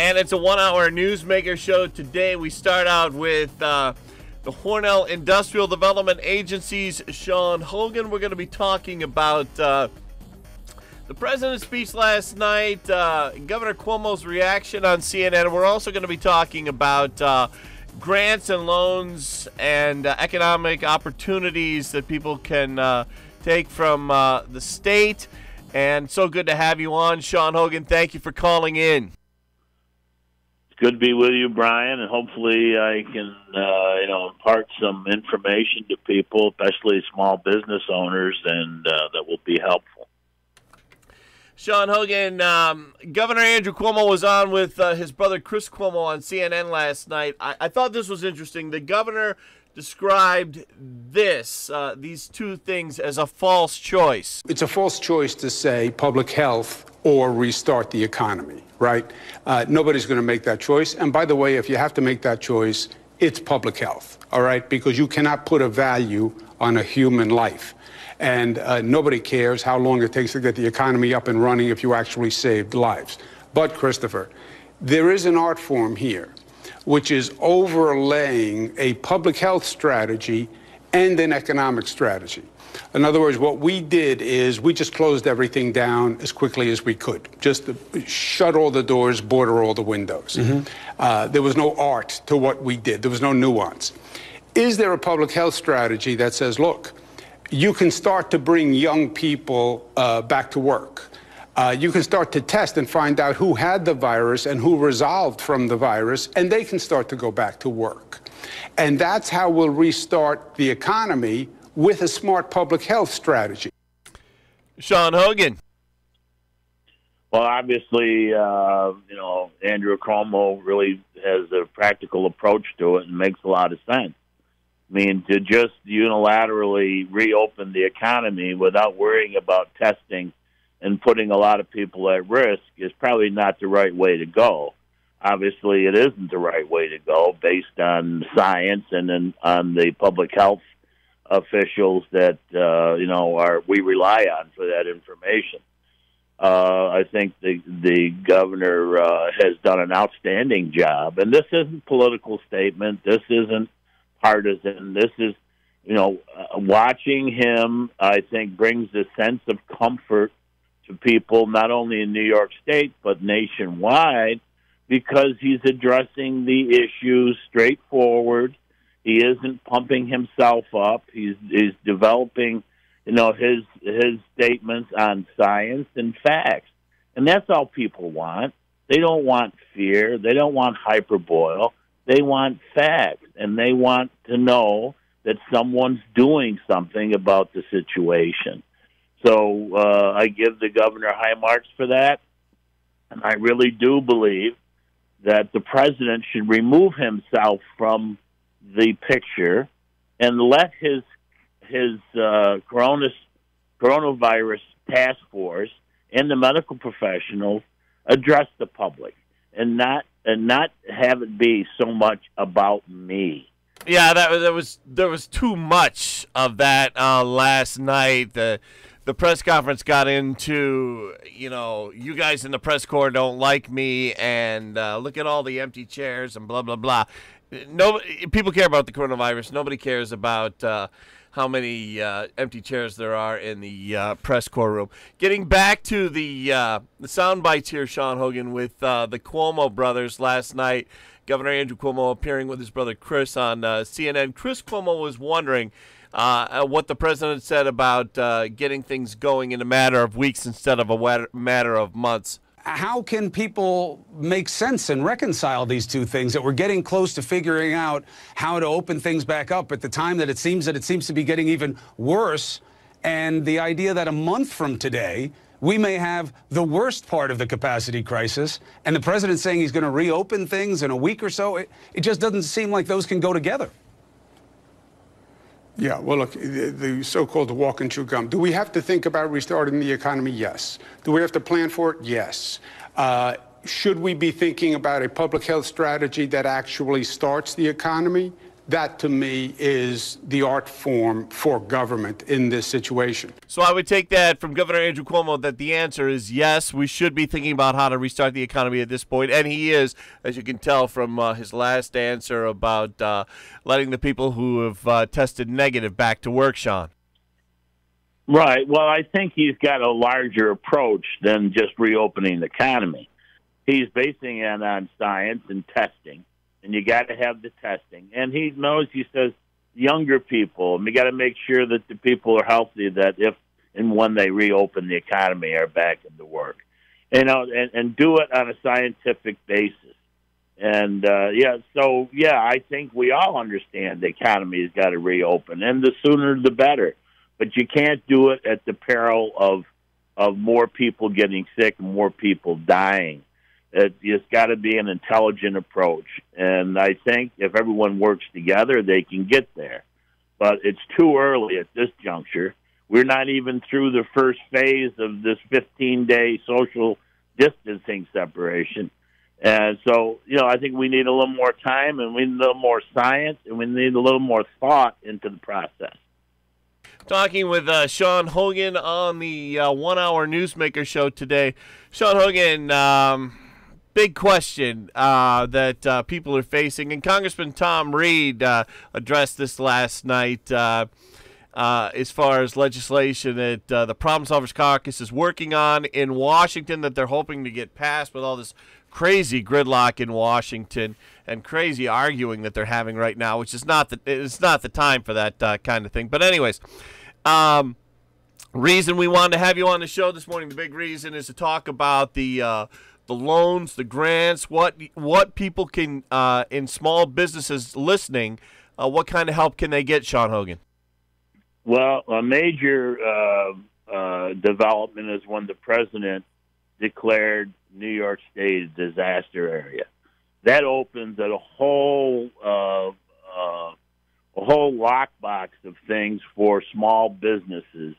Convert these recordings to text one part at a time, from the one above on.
And it's a one hour newsmaker show. Today we start out with uh, the Hornell Industrial Development Agency's Sean Hogan. We're going to be talking about uh, the president's speech last night, uh, Governor Cuomo's reaction on CNN. We're also going to be talking about uh, grants and loans and uh, economic opportunities that people can uh, take from the state. And so good to have you on, Sean Hogan. Thank you for calling in. Good to be with you, Brian, and hopefully I can, uh, you know, impart some information to people, especially small business owners, and uh, that will be helpful. Sean Hogan, um, Governor Andrew Cuomo was on with uh, his brother Chris Cuomo on CNN last night. I, I thought this was interesting. The governor described this, uh, these two things, as a false choice. It's a false choice to say public health or restart the economy, right? Uh, nobody's going to make that choice. And by the way, if you have to make that choice, it's public health, all right? Because you cannot put a value on a human life. And uh, nobody cares how long it takes to get the economy up and running if you actually saved lives. But, Christopher, there is an art form here which is overlaying a public health strategy and an economic strategy. In other words, what we did is we just closed everything down as quickly as we could, just shut all the doors, border all the windows. Mm-hmm. Uh, there was no art to what we did, there was no nuance. Is there a public health strategy that says, look, you can start to bring young people uh, back to work? Uh, you can start to test and find out who had the virus and who resolved from the virus, and they can start to go back to work. And that's how we'll restart the economy with a smart public health strategy. Sean Hogan. Well, obviously, uh, you know, Andrew Cuomo really has a practical approach to it and makes a lot of sense. I mean, to just unilaterally reopen the economy without worrying about testing and putting a lot of people at risk is probably not the right way to go. Obviously, it isn't the right way to go based on science and then on the public health officials that uh, you know are we rely on for that information. Uh, I think the the governor uh, has done an outstanding job, and this isn't political statement. This isn't partisan. This is you know uh, watching him. I think brings a sense of comfort to people not only in New York State but nationwide because he's addressing the issues straightforward. He isn't pumping himself up. He's he's developing, you know, his his statements on science and facts. And that's all people want. They don't want fear. They don't want hyperbole. They want facts and they want to know that someone's doing something about the situation. So uh, I give the governor high marks for that. And I really do believe that the president should remove himself from the picture and let his his uh, coronavirus task force and the medical professionals address the public and not and not have it be so much about me. Yeah, that, that was there was too much of that uh, last night. The the press conference got into, you know, you guys in the press corps don't like me, and uh, look at all the empty chairs and blah blah blah. No, people care about the coronavirus. Nobody cares about uh, how many uh, empty chairs there are in the uh, press corps room. Getting back to the uh, the sound bites here, Sean Hogan, with uh, the Cuomo brothers last night. Governor Andrew Cuomo appearing with his brother Chris on CNN. Chris Cuomo was wondering uh, what the president said about uh, getting things going in a matter of weeks instead of a matter of months. How can people make sense and reconcile these two things that we're getting close to figuring out how to open things back up at the time that it seems that it seems to be getting even worse and the idea that a month from today we may have the worst part of the capacity crisis and the president saying he's going to reopen things in a week or so it, it just doesn't seem like those can go together yeah, well, look, the, the so-called walk and chew gum. Do we have to think about restarting the economy? Yes. Do we have to plan for it? Yes. Uh, should we be thinking about a public health strategy that actually starts the economy? That, to me, is the art form for government in this situation. So I would take that from Governor Andrew Cuomo that the answer is yes. We should be thinking about how to restart the economy at this point. point, and he is, as you can tell from uh, his last answer about uh, letting the people who have uh, tested negative back to work. Sean. Right. Well, I think he's got a larger approach than just reopening the economy. He's basing it on science and testing, and you got to have the testing. And he knows, he says, younger people, and we got to make sure that the people are healthy, that if and when they reopen the economy are back into work. You know, and, and do it on a scientific basis. And uh, yeah, so yeah, I think we all understand the economy has got to reopen, and the sooner the better. But you can't do it at the peril of of more people getting sick and more people dying. It, it's got to be an intelligent approach, and I think if everyone works together, they can get there. But it's too early at this juncture. We're not even through the first phase of this 15 day social distancing separation. And so, you know, I think we need a little more time and we need a little more science and we need a little more thought into the process. Talking with uh, Sean Hogan on the uh, one hour Newsmaker show today. Sean Hogan, um, big question uh, that uh, people are facing, and Congressman Tom Reed uh, addressed this last night. Uh, as far as legislation that the Problem Solvers Caucus is working on in Washington, that they're hoping to get passed with all this crazy gridlock in Washington and crazy arguing that they're having right now, which is not the it's not the time for that uh, kind of thing. But anyways, um, reason we wanted to have you on the show this morning, the big reason is to talk about the uh, the loans, the grants, what what people can uh, in small businesses listening, uh, what kind of help can they get, Sean Hogan? Well, a major uh, uh, development is when the president declared New York State a disaster area. That opens a whole uh, uh, a whole lockbox of things for small businesses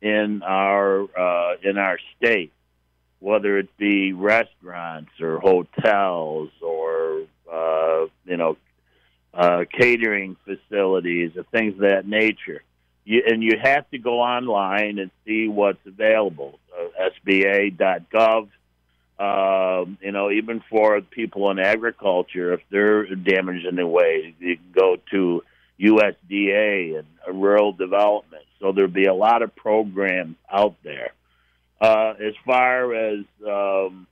in our in our state, whether it be restaurants or hotels or uh, you know uh, catering facilities or things of that nature. You, and you have to go online and see what's available. Uh, SBA.gov um, you know, even for people in agriculture, if they're damaged in a way, you can go to USDA and rural development. So there'll be a lot of programs out there. Uh, as far as um,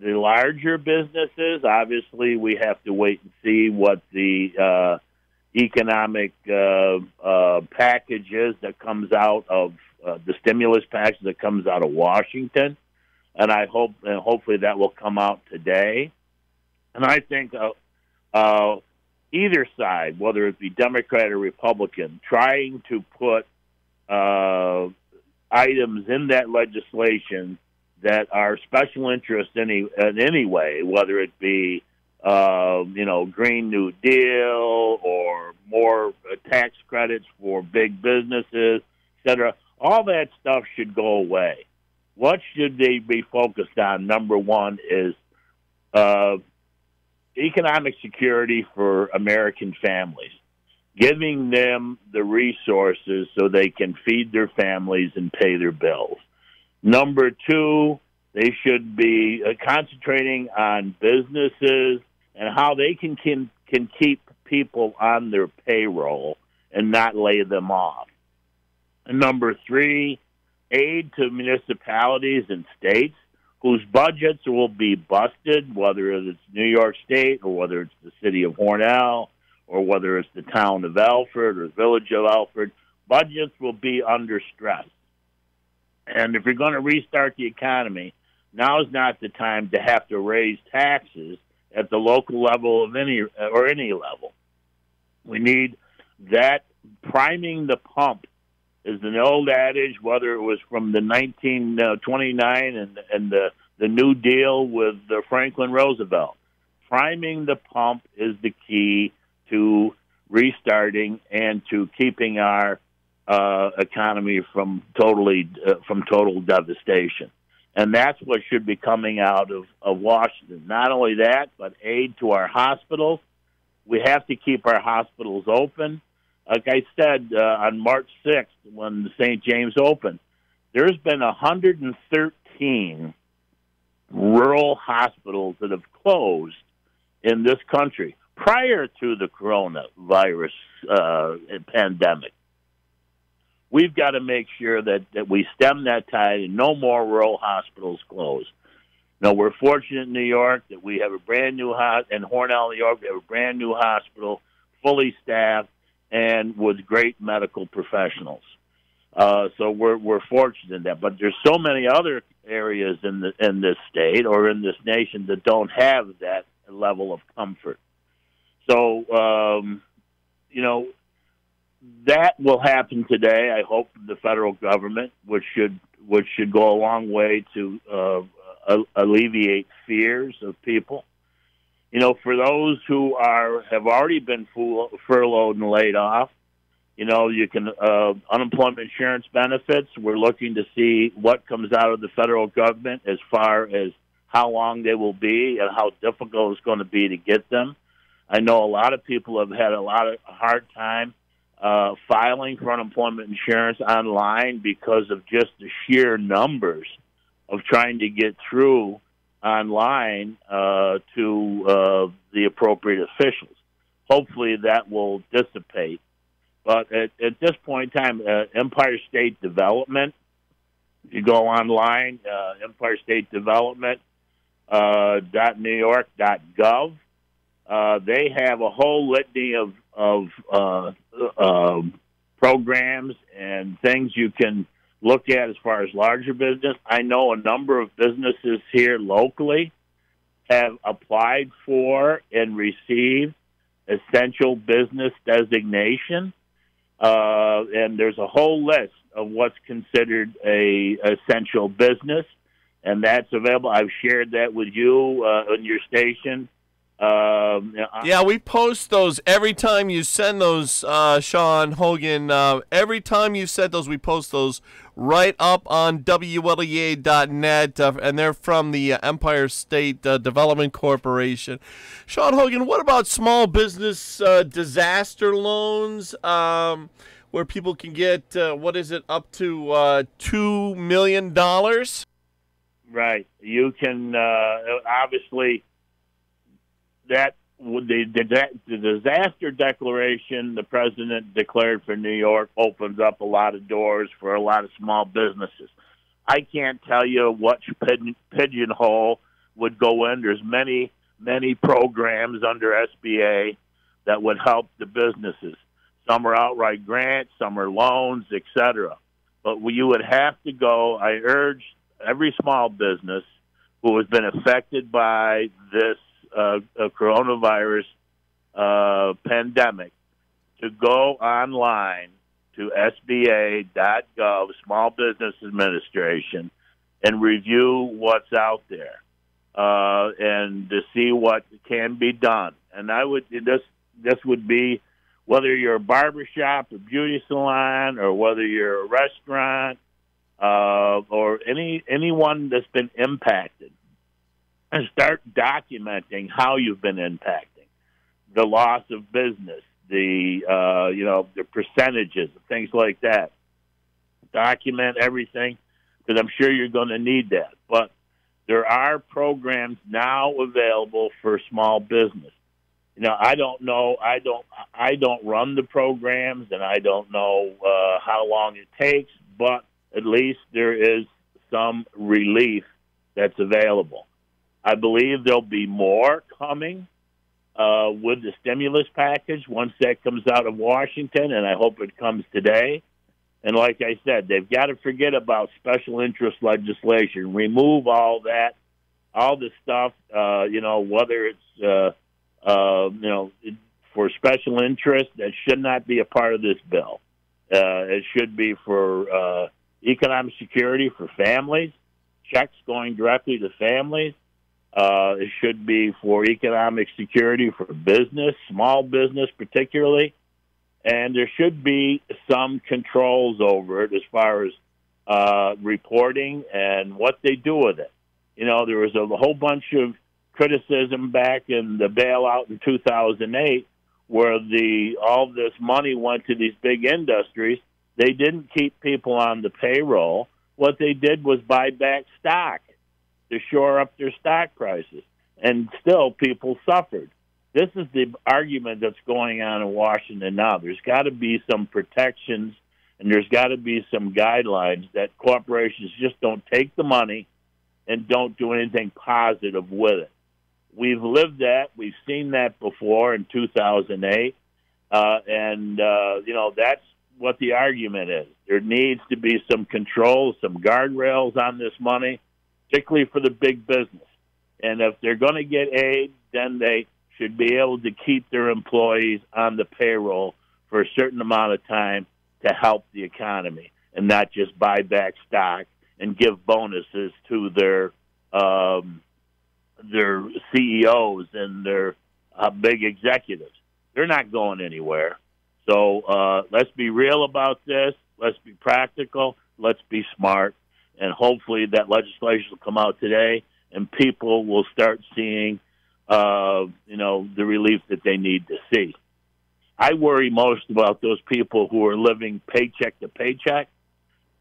the larger businesses, obviously we have to wait and see what the uh, economic uh, uh, package is that comes out of uh, the stimulus package that comes out of Washington and I hope and hopefully that will come out today. And I think uh, uh, either side, whether it be Democrat or Republican, trying to put uh, items in that legislation that are special interest any in any way, whether it be uh, you know Green New Deal or more tax credits for big businesses, et cetera. All that stuff should go away what should they be focused on? Number one is uh, economic security for American families, giving them the resources so they can feed their families and pay their bills. Number two, they should be uh, concentrating on businesses and how they can, can can keep people on their payroll and not lay them off. And number three, aid to municipalities and states whose budgets will be busted, whether it's New York State or whether it's the city of Hornell or whether it's the town of Alfred or the village of Alfred. Budgets will be under stress. And if you're going to restart the economy, now is not the time to have to raise taxes at the local level of any or any level. We need that priming the pump is an old adage, whether it was from the 1929 uh, and and the the New Deal with the Franklin Roosevelt. Priming the pump is the key to restarting and to keeping our uh, economy from totally uh, from total devastation. And that's what should be coming out of, of Washington. Not only that, but aid to our hospitals. We have to keep our hospitals open like I said uh, on March 6th when the St. James opened, there's been 113 rural hospitals that have closed in this country prior to the coronavirus uh, pandemic. We've got to make sure that, that we stem that tide and no more rural hospitals close. Now, we're fortunate in New York that we have a brand new hospital, in Hornell, New York, we have a brand new hospital, fully staffed, and with great medical professionals. Uh, so we're we're fortunate in that. But there's so many other areas in the in this state or in this nation that don't have that level of comfort. So um, you know that will happen today. I hope the federal government, which should which should go a long way to uh, alleviate fears of people you know, for those who are have already been furloughed and laid off, you know, you can uh, unemployment insurance benefits. We're looking to see what comes out of the federal government as far as how long they will be and how difficult it's going to be to get them. I know a lot of people have had a lot of hard time uh, filing for unemployment insurance online because of just the sheer numbers of trying to get through online uh, to uh, the appropriate officials. Hopefully, that will dissipate. But at, at this point in time, uh, Empire State Development, if you go online, uh, Empire State Development uh, dot New York dot gov, uh, they have a whole litany of of uh, uh, programs and things you can look at as far as larger business. I know a number of businesses here locally have applied for and received essential business designation. Uh, and there's a whole list of what's considered a essential business, and that's available. I've shared that with you uh, on your station. Um, yeah, we post those every time you send those, uh, Sean Hogan. Uh, every time you send those, we post those right up on WLEA.net, uh, and they're from the uh, Empire State uh, Development Corporation. Sean Hogan, what about small business uh, disaster loans? Um, where people can get what is it up to two million dollars? Right. You can obviously that the, the, disaster declaration the president declared for New York opens up a lot of doors for a lot of small businesses. I can't tell you what pigeonhole would go in. There's many, many programs under SBA that would help the businesses. Some are outright grants, some are loans, etc. But you would have to go. I urge every small business who has been affected by this uh, coronavirus uh, pandemic to go online to SBA.gov, Small Business Administration, and review what's out there uh, and to see what can be done. And I would this this would be whether you're a barbershop, a beauty salon, or whether you're a restaurant, uh, or any anyone that's been impacted and start documenting how you've been impacting the loss of business, the uh, you know the percentages, things like that. Document everything because I'm sure you're going to need that. But there are programs now available for small business. You know, I don't know. I don't. I don't run the programs, and I don't know uh, how long it takes. But at least there is some relief that's available. I believe there'll be more coming uh, with the stimulus package once that comes out of Washington, and I hope it comes today. And like I said, they've got to forget about special interest legislation. Remove all that, all the stuff. Uh, you know, whether it's uh, uh, you know for special interest, that should not be a part of this bill. Uh, it should be for uh, economic security for families, checks going directly to families uh, it should be for economic security for business, small business particularly, and there should be some controls over it as far as uh, reporting and what they do with it. You know, there was a whole bunch of criticism back in the bailout in 2008 where the all this money went to these big industries. They didn't keep people on the payroll. What they did was buy back stock to shore up their stock prices, and still people suffered. This is the argument that's going on in Washington now. There's got to be some protections and there's got to be some guidelines that corporations just don't take the money and don't do anything positive with it. We've lived that. We've seen that before in 2008. Uh, and, uh, you know, that's what the argument is. There needs to be some control, some guardrails on this money, particularly for the big business. And if they're going to get aid, then they should be able to keep their employees on the payroll for a certain amount of time to help the economy and not just buy back stock and give bonuses to their um, their CEOs and their uh, big executives. They're not going anywhere. So uh, let's be real about this. Let's be practical. Let's be smart. And hopefully that legislation will come out today and people will start seeing, uh, you know, the relief that they need to see. I worry most about those people who are living paycheck to paycheck,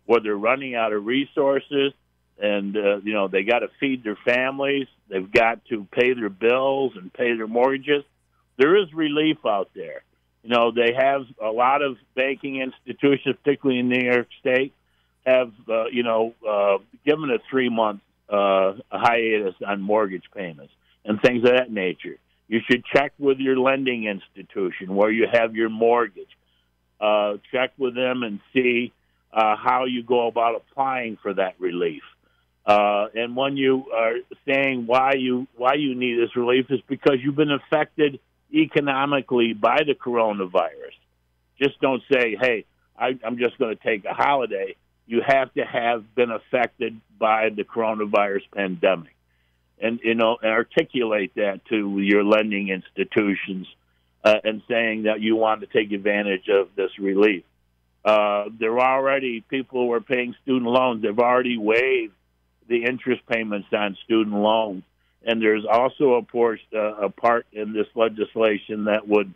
where they're running out of resources, and uh, you know they got to feed their families, they've got to pay their bills and pay their mortgages. There is relief out there. You know they have a lot of banking institutions, particularly in New York State, have uh, you know uh, given a three month uh, hiatus on mortgage payments and things of that nature. You should check with your lending institution where you have your mortgage. Uh, check with them and see uh, how you go about applying for that relief. Uh, and when you are saying why you why you need this relief is because you've been affected economically by the coronavirus. Just don't say, "Hey, I, I'm just going to take a holiday." You have to have been affected by the coronavirus pandemic and you know articulate that to your lending institutions uh, and saying that you want to take advantage of this relief. Uh, there are already people who are paying student loans. They've already waived the interest payments on student loans, and there's also a, port, uh, a part in this legislation that would,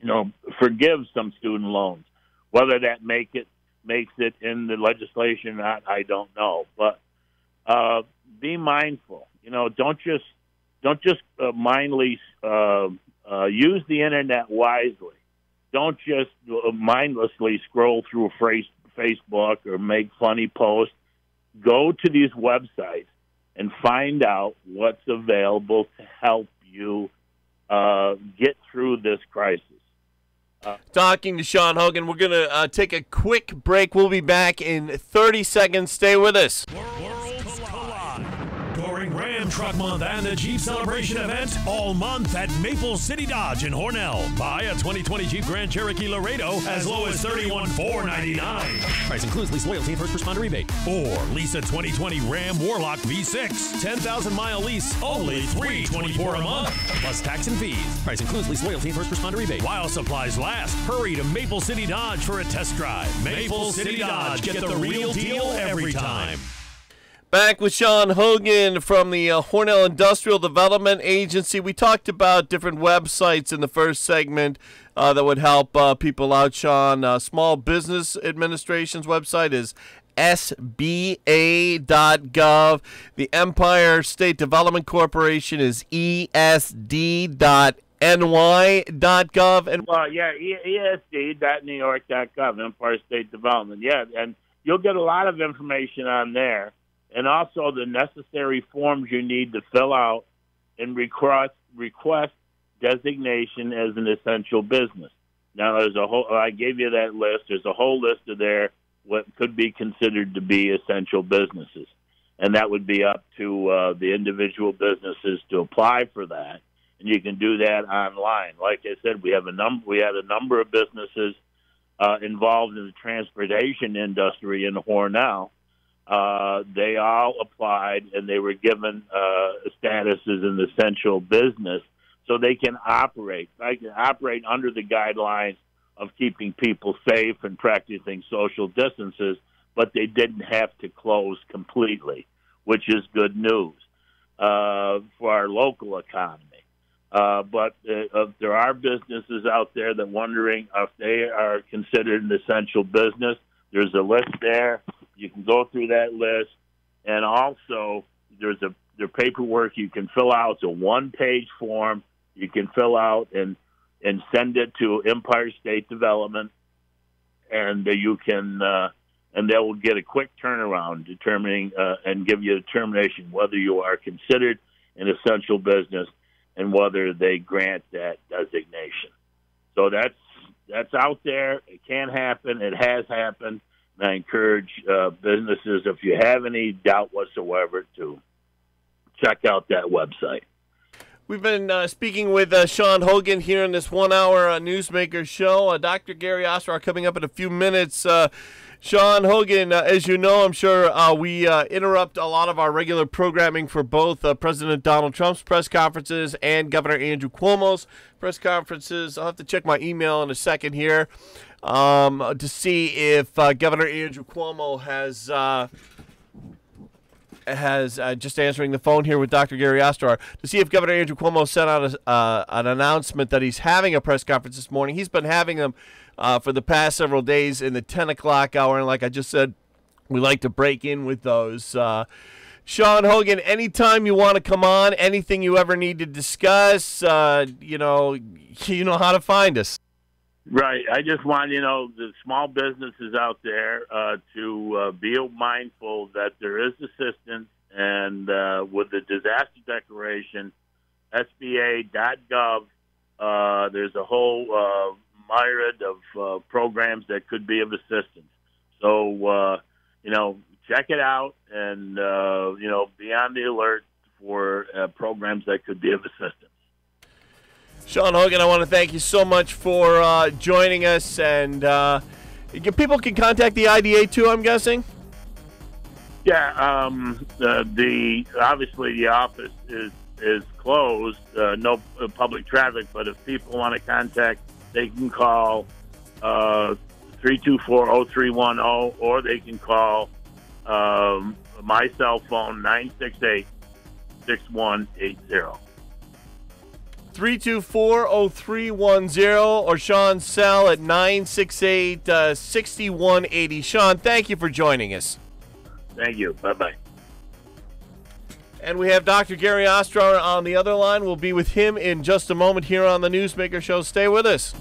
you know, forgive some student loans. Whether that make it makes it in the legislation or not, I don't know. But uh, be mindful you know, don't just don't just uh, mindlessly uh, uh, use the internet wisely. Don't just uh, mindlessly scroll through Facebook or make funny posts. Go to these websites and find out what's available to help you uh, get through this crisis. Talking to Sean Hogan, we're going to uh, take a quick break. We'll be back in 30 seconds. Stay with us. Truck Month and the Jeep Celebration event all month at Maple City Dodge in Hornell. Buy a 2020 Jeep Grand Cherokee Laredo as low as $31,499. Price includes lease loyalty and first responder rebate. Or lease a 2020 Ram Warlock V6. 10,000 mile lease, only 324 a month. Plus tax and fees. Price includes lease loyalty and first responder rebate. While supplies last, hurry to Maple City Dodge for a test drive. Maple City Dodge, get the real deal every time. Back with Sean Hogan from the uh, Hornell Industrial Development Agency. We talked about different websites in the first segment uh, that would help uh, people out, Sean. Uh, Small Business Administration's website is sba.gov. The Empire State Development Corporation is esd.ny.gov. And well, yeah, esd.newyork.gov, Empire State Development. Yeah, and you'll get a lot of information on there and also the necessary forms you need to fill out and request request designation as an essential business. Now, there's a whole. I gave you that list. There's a whole list of there what could be considered to be essential businesses, and that would be up to uh, the individual businesses to apply for that. And you can do that online. Like I said, we have a number. We had a number of businesses uh, involved in the transportation industry in Hornell uh, they all applied and they were given uh, status as an essential business so they can operate. They can operate under the guidelines of keeping people safe and practicing social distances, but they didn't have to close completely, which is good news uh, for our local economy. Uh, but uh, there are businesses out there that wondering if they are considered an essential business. There's a list there. You can go through that list, and also there's a there paperwork you can fill out. It's a one page form you can fill out and and send it to Empire State Development, and you can uh, and they will get a quick turnaround determining uh, and give you a determination whether you are considered an essential business and whether they grant that designation. So that's that's out there. It can happen. It has happened. I encourage uh, businesses, if you have any doubt whatsoever, to check out that website. We've been uh, speaking with uh, Sean Hogan here in this one-hour uh, Newsmaker show. Uh, Dr. Gary Ostrower coming up in a few minutes. Sean Hogan, uh, as you know, I'm sure uh, we uh, interrupt a lot of our regular programming for both uh, President Donald Trump's press conferences and Governor Andrew Cuomo's press conferences. I'll have to check my email in a second here um, to see if uh, Governor Andrew Cuomo has uh, has uh, just answering the phone here with Dr. Gary Ostrower to see if Governor Andrew Cuomo sent out a, uh, an announcement that he's having a press conference this morning. He's been having them uh, for the past several days in the 10 o'clock hour, and like I just said, we like to break in with those. Uh, Sean Hogan, anytime you want to come on, anything you ever need to discuss, uh, you know, you know how to find us. Right. I just want you know the small businesses out there uh, to uh, be mindful that there is assistance, and uh, with the disaster declaration, SBA.gov, uh, there's a whole uh, myriad of uh, programs that could be of assistance. So uh, you know, check it out, and uh, you know, be on the alert for uh, programs that could be of assistance. Sean Hogan, I want to thank you so much for uh, joining us. And uh, people can contact the IDA too, I'm guessing. Yeah, um, uh, the obviously the office is is closed, uh, no public traffic. But if people want to contact, they can call uh, three two four zero three one zero, or they can call um, my cell phone nine six eight six one eight zero. 324-0310 or Sean Cell at 968-6180. Sean, thank you for joining us. Thank you. Bye-bye. And we have Dr. Gary Ostrower on the other line. We'll be with him in just a moment here on the Newsmaker Show. Stay with us.